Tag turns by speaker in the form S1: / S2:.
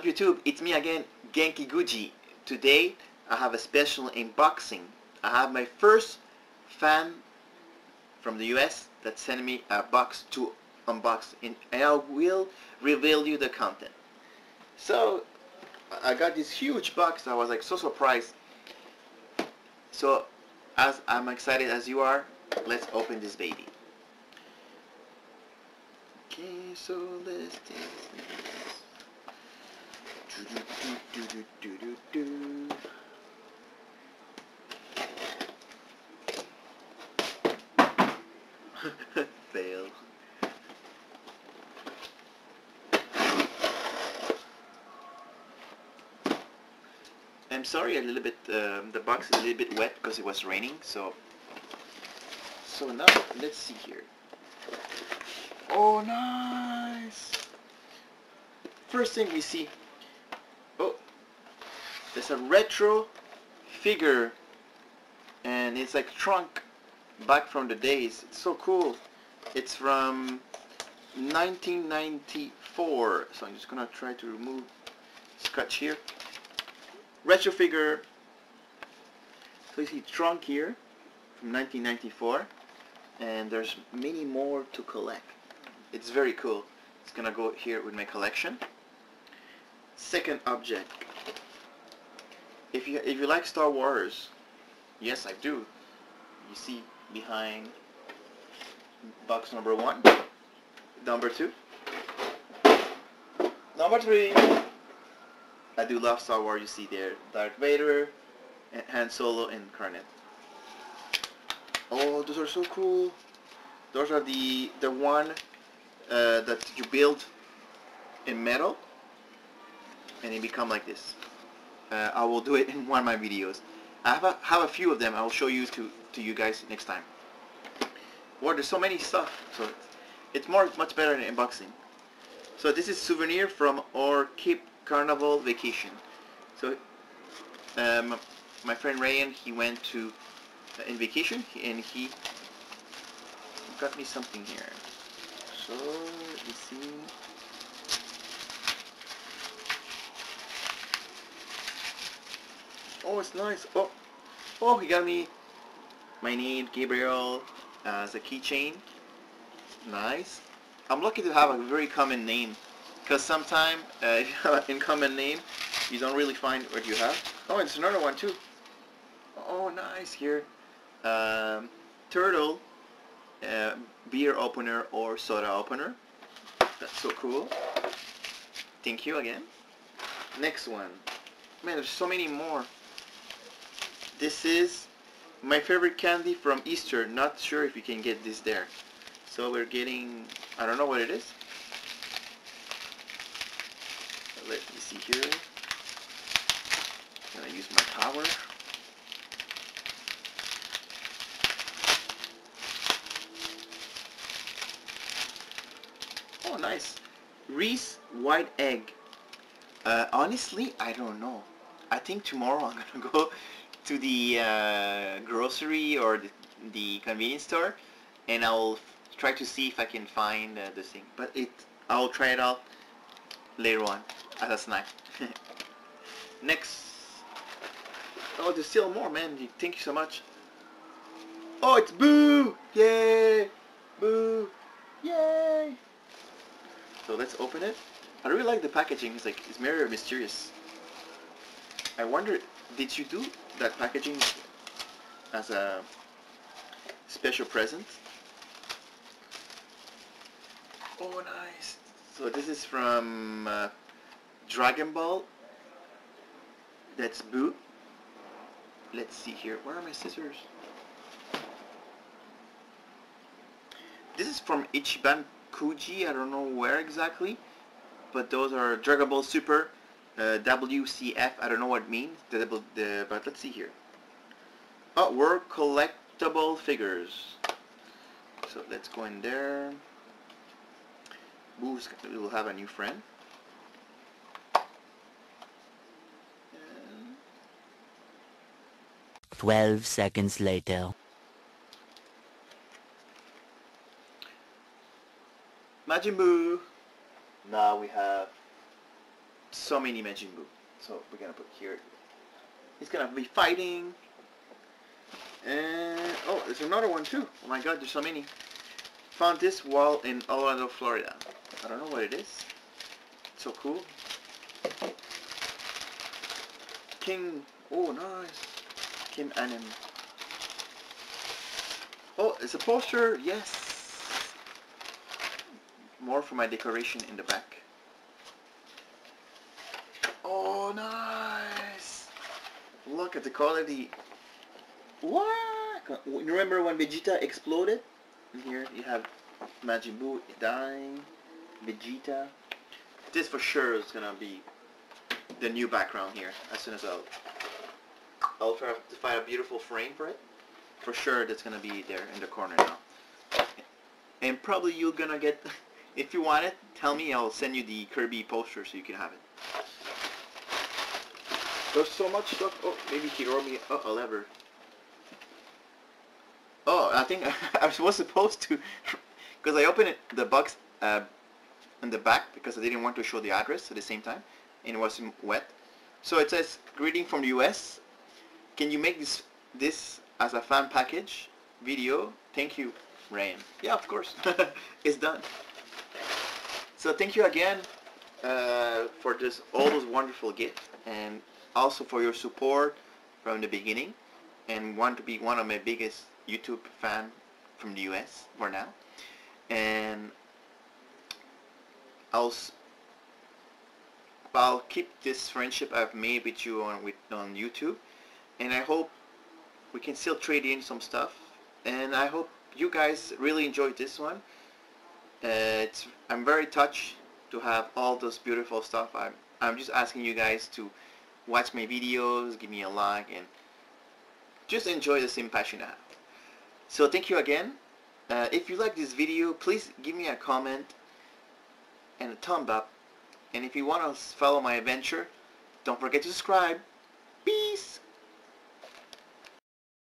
S1: up YouTube? It's me again, Genki Guhji. Today I have a special unboxing. I have my first fan from the US that sent me a box to unbox and I will reveal you the content. So I got this huge box. I was like so surprised. So as I'm excited as you are, let's open this baby. Okay, so let's. Fail. I'm sorry a little bit, um, the box is a little bit wet because it was raining, so so now let's see here. Oh nice! First thing we see, there's a retro figure and it's like Trunks back from the days. It's so cool. It's from 1994. So I'm just gonna try to remove scratch here. Retro figure. So you see Trunks here from 1994 and there's many more to collect. It's very cool. It's gonna go here with my collection. Second object. If you if you like Star Wars, yes I do. You see behind box number one, number two, number three. I do love Star Wars. You see there, Darth Vader, Han Solo, Incarnate. Oh, those are so cool. Those are the the one uh, that you build in metal, and it become like this. Uh, I will do it in one of my videos. I have a, have a few of them. I will show you to to you guys next time. Well, there's so many stuff, so it's more much better than unboxing. So this is souvenir from our Cape Canaveral vacation. So um, my friend Ryan, he went to uh, in vacation and he got me something here. So let me see. Oh, it's nice. Oh, oh, he got me my name, Gabriel, uh, as a keychain. Nice. I'm lucky to have a very common name. Because sometimes, uh, if you have an uncommon name, you don't really find what you have. Oh, it's another one too. Oh, nice here. Um, turtle, uh, beer opener or soda opener. That's so cool. Thank you again. Next one. Man, there's so many more. This is my favorite candy from Easter. Not sure if you can get this there. So we're getting, I don't know what it is. Let me see here. I'm gonna use my power. Oh, nice. Reese white egg. Uh, honestly, I don't know. I think tomorrow I'm gonna go to the uh, grocery or the, the, convenience store and I'll try to see if I can find uh, the thing. But it, I'll try it out later on as a snack. Next. Oh, there's still more, man. Thank you so much. Oh, it's Buu! Yay! Buu! Yay! So let's open it. I really like the packaging. It's like it's very mysterious. I wonder, did you do that packaging as a special present? Oh, nice. So this is from uh, Dragon Ball. That's Buu. Let's see here. Where are my scissors? This is from Ichiban Kuji. I don't know where exactly. But those are Dragon Ball Super uh, WCF. I don't know what it means. The, the, but let's see here. Oh, we're collectible figures. So let's go in there. Buu's we will have a new friend.
S2: 12 seconds later.
S1: Majin Buu. Now we have so many Majin Buu. So we're gonna put here. He's gonna be fighting. And oh, there's another one too. Oh my God, there's so many. Found this wall in Orlando, Florida. I don't know what it is. so cool. King. Oh, nice. Kim Anim. Oh, it's a poster. Yes. More for my decoration in the back. Nice. Look at the quality. What? Remember when Vegeta exploded? And here you have Majin Buu dying. Vegeta. This for sure is gonna be the new background here. As soon as I'll, I'll try to find a beautiful frame for it. For sure, that's gonna be there in the corner now. And probably you're gonna get, if you want it, tell me. I'll send you the Kirby poster so you can have it. There's so much stuff. Oh, maybe Hiromi. Oh, a lever. Oh, I think I was supposed to, because I opened it, the box uh, in the back because I didn't want to show the address at the same time, and it was wet. So it says, greeting from the US. Can you make this this as a fan package video? Thank you, Ryan. Yeah, of course. it's done. So thank you again uh, for this all those wonderful gifts and also for your support from the beginning and want to be one of my biggest YouTube fan from the US for now. And I'll I'll keep this friendship I've made with you on with on YouTube and I hope we can still trade in some stuff. And I hope you guys really enjoyed this one. Uh, it's I'm very touched to have all this beautiful stuff. I'm I'm just asking you guys to watch my videos give me a like and just enjoy the same passion I have. So thank you again. Uh, if you like this video please give me a comment and a thumb up. And if you want to follow my adventure don't forget to subscribe